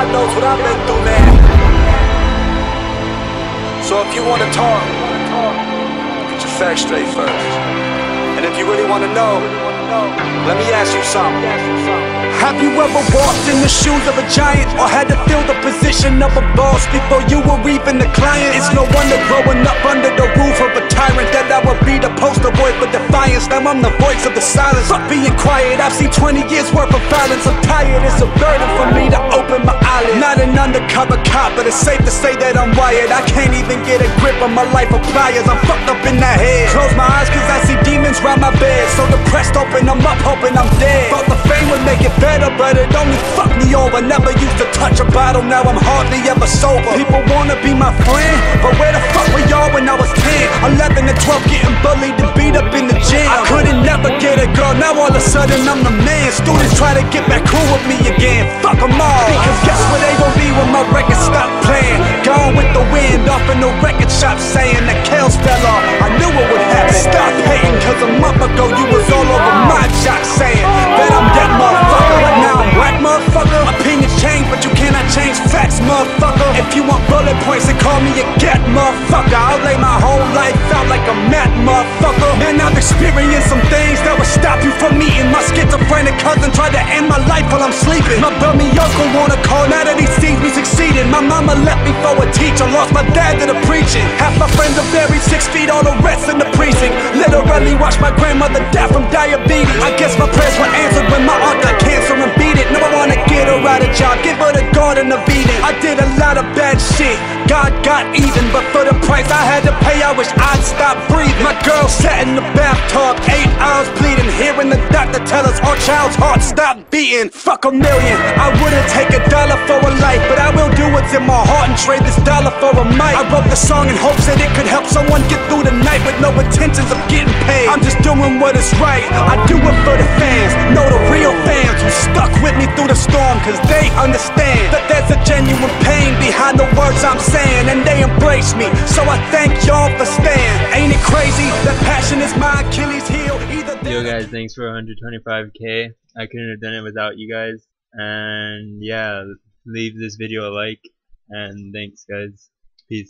God knows what I've been through, man. So if you wanna talk, get your facts straight first. And if you really wanna know, let me ask you something. Have you ever walked in the shoes of a giant or had to fill the position of a boss before you were even a client? It's no wonder growing up under the roof of a tyrant that I would be the poster boy for defiance. Now I'm the voice of the silence. Fuck being quiet, I've seen 20 years worth of violence. I'm tired, it's a burden for me to open my. Not an undercover cop, but it's safe to say that I'm wired. I can't even get a grip on my life of pliers. I'm fucked up in the head. Close my eyes cause I see demons round my bed. So depressed, open them up, hoping I'm dead. Thought the fame would make it better, but it only fucked me over. Never used to touch a bottle, now I'm hardly ever sober. People wanna be my friend, but where the fuck were y'all when I was 10? 11 and 12 getting bullied sudden I'm the man. Students try to get back cool with me again. Fuck them all. Because guess where they gon' be when my record stop playing? Gone with the wind off in the record shop saying that Kells fell off. I knew it would happen. Stop hating, cause a month ago you was all over my jock saying that I'm that motherfucker. But now I'm whack motherfucker. Opinions change, but you cannot change facts, motherfucker. If you want bullet points, then call me a gat, motherfucker. I'll lay my experienced some things that would stop you from eating. My schizophrenic cousin tried to end my life while I'm sleeping. My bummy uncle wanna call now that he sees me succeeding. My mama left me for a teacher, lost my dad to the preaching. Half my friends are buried six feet, all the rest in the precinct. Literally watched my grandmother die from diabetes. I guess my prayers were answered shit. God got even, but for the price I had to pay, I wish I'd stop breathing. My girl sat in the bathtub, eight hours bleeding, hearing the doctor tell us our child's heart stopped beating. Fuck a million, I wouldn't take a dollar for a life, but I will do what's in my heart and trade this dollar for a mic. I wrote the song in hopes that it could help someone get through the night with no intentions of getting paid. I'm just doing what is right, I do it for the fans. Know the real fans who stuck with me through the storm, cause they understand words I'm saying, and they embrace me. So I thank y'all for staying. Ain't it crazy that passion is my Achilles heel? Either Yo guys, thanks for 125k. I couldn't have done it without you guys. And yeah, leave this video a like. And thanks guys. Peace.